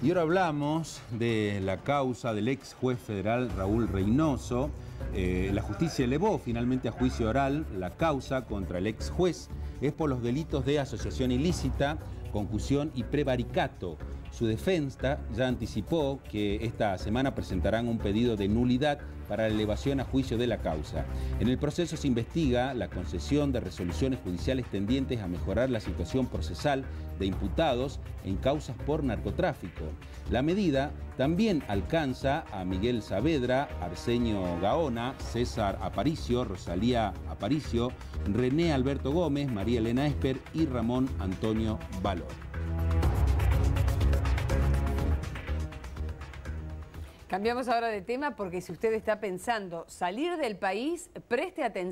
Y ahora hablamos de la causa del ex juez federal Raúl Reynoso. Eh, la justicia elevó finalmente a juicio oral la causa contra el ex juez. Es por los delitos de asociación ilícita, concusión y prevaricato. Su defensa ya anticipó que esta semana presentarán un pedido de nulidad para la elevación a juicio de la causa. En el proceso se investiga la concesión de resoluciones judiciales tendientes a mejorar la situación procesal de imputados en causas por narcotráfico. La medida también alcanza a Miguel Saavedra, Arsenio Gaona, César Aparicio, Rosalía Aparicio, René Alberto Gómez, María Elena Esper y Ramón Antonio Valor. Cambiamos ahora de tema porque si usted está pensando salir del país, preste atención.